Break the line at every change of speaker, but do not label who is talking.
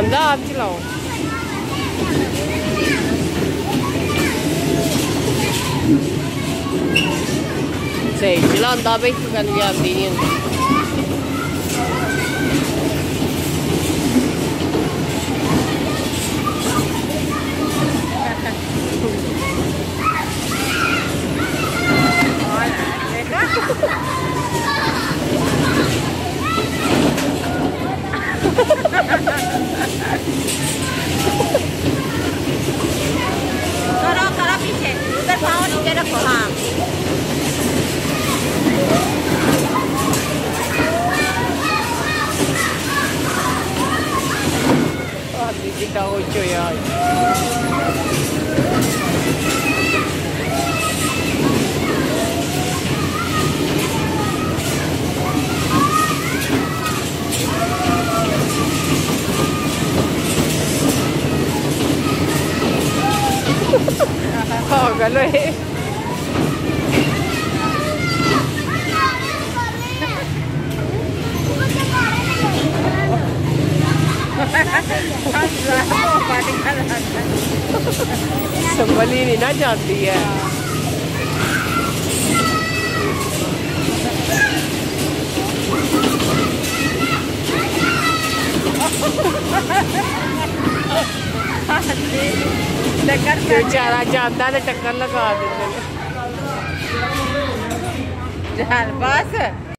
Andavi di là oggi. Sì, ce l'ha andato a vedere.
đất của họ
đi đi đâu trời ơi. Hò cả lưỡi संभल ही नहीं ना जाती है बेचारा जाता तो टक्कर लगा देते
बस